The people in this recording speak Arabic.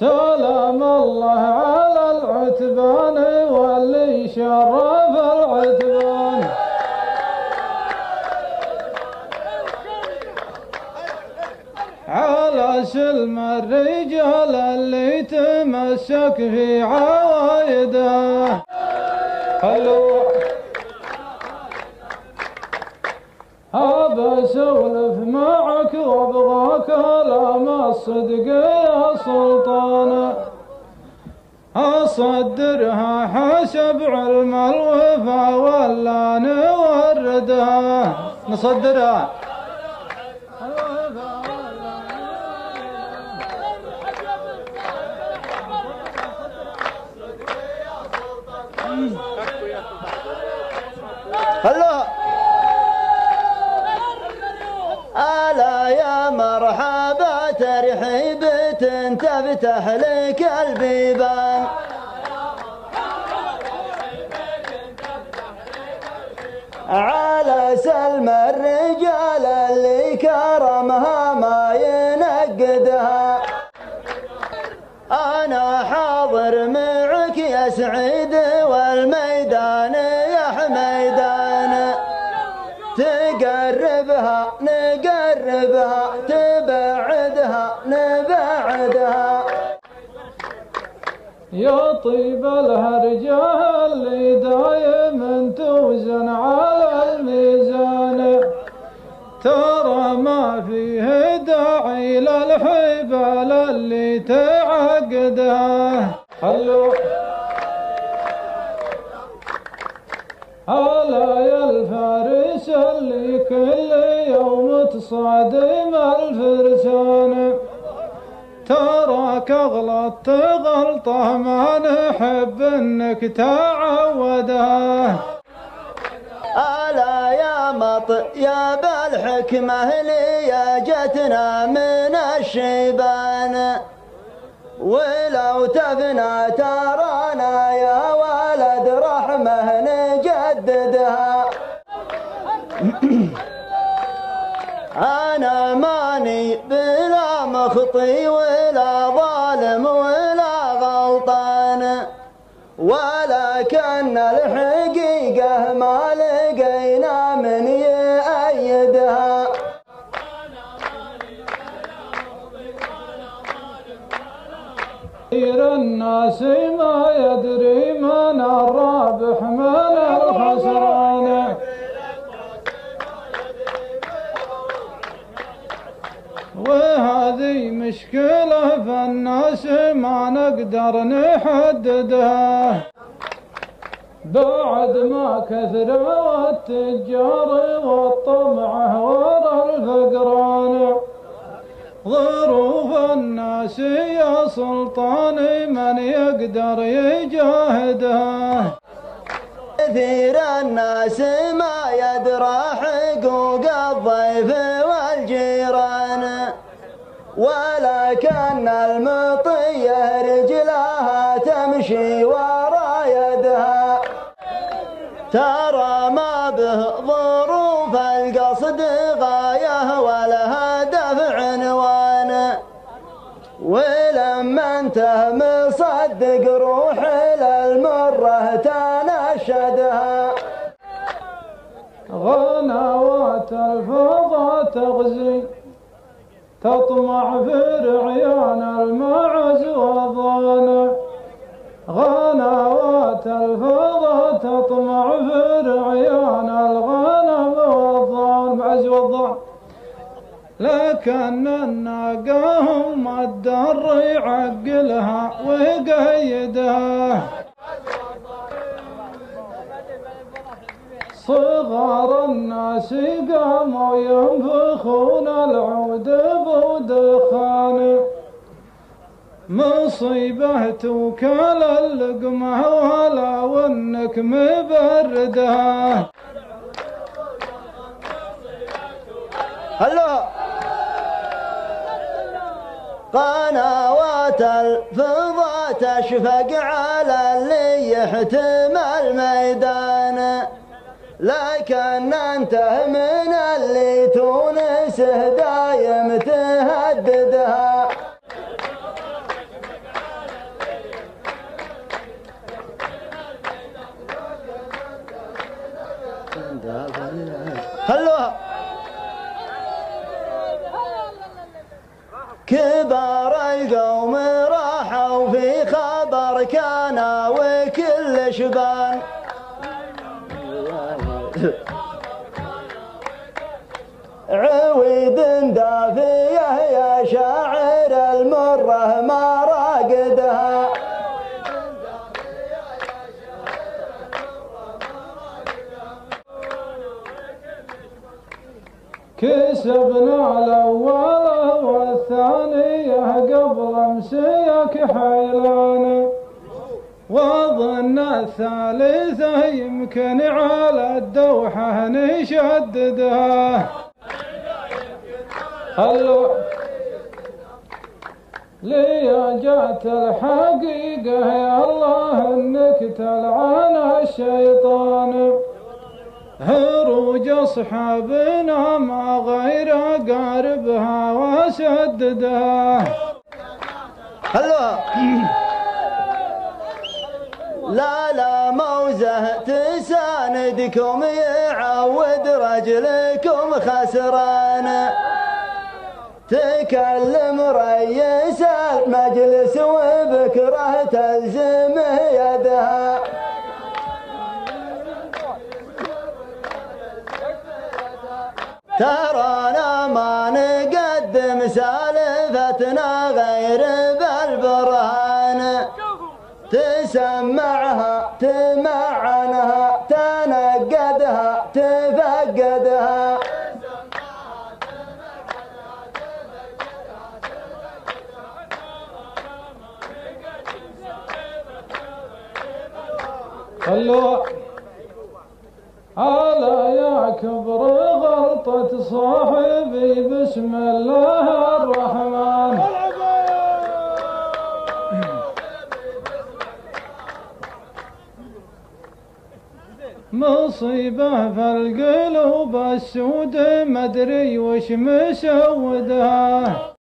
سلام الله على العتبان واللي شرف العتبان. على سلم الرجال اللي تمسك في عوايده ابى اسولف معك وابغى كلام الصدق يا سلطان. أصدرها حسب علم الوفا ولا نوردها. نصدرها. هلا ألا يا مرحبا ترحيبة تفتح لك البيبان على سلم الرجال اللي كرمها ما ينقدها. أنا حاضر معك يا سعيد تقربها نقربها تبعدها نبعدها. يا طيب الهرجة اللي دايم توزن على الميزان. ترى ما فيه داعي للحبال اللي تعقدها حلو هلا يا الفارس اللي كل يوم تصادم الفرسان. تراك غلطت غلطة ما نحب إنك تعودها. ألا يا مط يا بالحكمة اللي جتنا من الشيبان. ولو تفنى ترانا يا نجددها أنا ماني بلا مخطي ولا ظالم ولا غلطان ولكن الحقيقة ما لقينا من يأيدها. الناس ما يدري مشكلة في الناس ما نقدر نحددها بعد ما كثروا التجار والطمع ورا الفقران ظروف الناس يا سلطان من يقدر يجاهدها كثير الناس ما يدرى حقوق الضيف المطية رجلها تمشي ورا يدها. ترى ما به ظروف القصد غاية والهدف عنوان ولما انته مصدق روح للمرة تنشدها. غنوات الفضا تغزي. تطمع في رعيان المعز والظان غنوات الفضا تطمع في رعيان الغنم والظان معز والظان لكن الناقة هم الدر يعقلها ويقيدها صغار الناس قاموا ينفخون العود مصيبة توكل اللقمة ولا وانك مبردها هلا. قنوات الفضا تشفق على اللي يحتم الميدان. لكن أنت من اللي تونسه دايم خلوها كبار القوم راحوا في خبر كان وكل شبان عويد دافية يا شاعر المرة ما كسبنا الأول والثانية قبل أمسيك حيلان. وظن الثالثة يمكن على الدوحة نشددها لي جات الحقيقة يا الله إنك تلعن الشيطان. اصحابنا ما غير قاربها وسددها هلو لا لا موزة تساندكم يعود رجلكم خسران. تكلم ريس المجلس وبكره تلزمه ترانا ما نقدم سالفتنا غير بالبرهان. تسمعها تمعنها تنقدها تفقدها خلوا ألا يا كبر غلطة صاحبي بسم الله الرحمن. مصيبة في القلوب السود مدري وش مسودها.